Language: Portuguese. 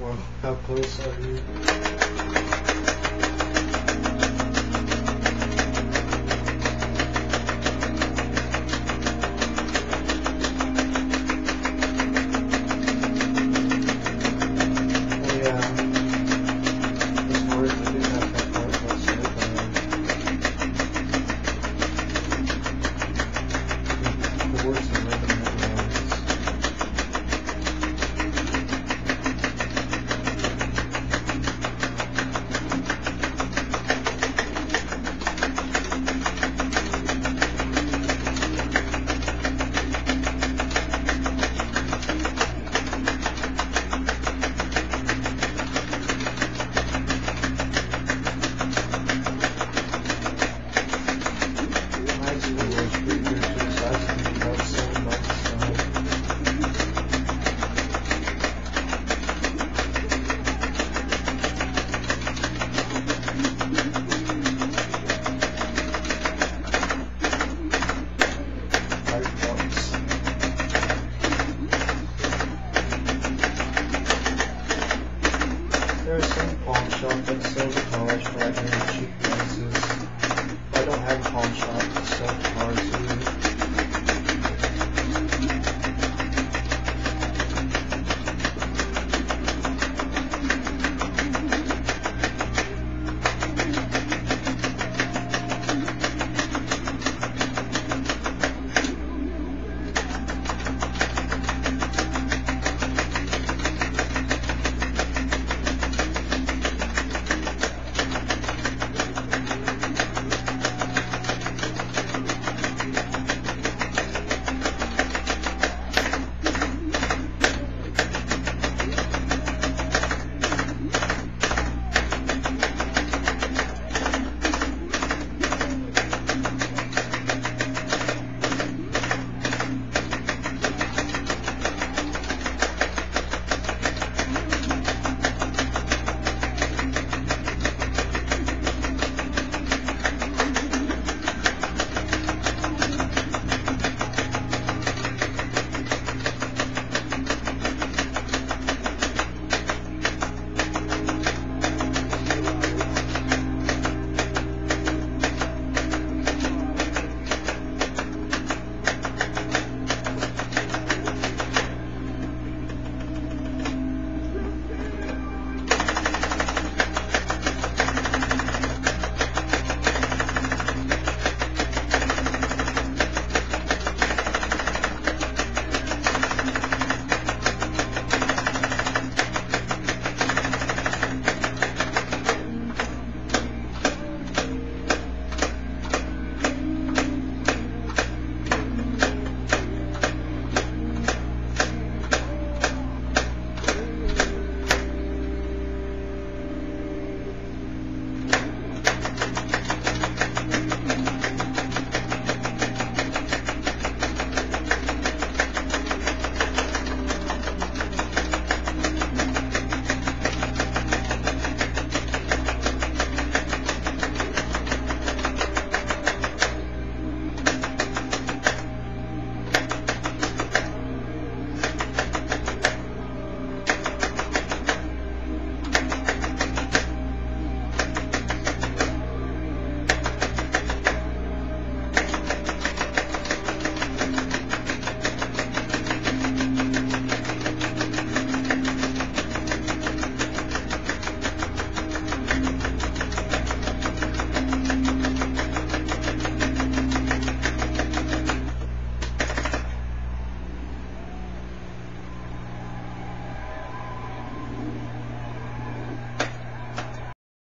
Well, how close are you? 好强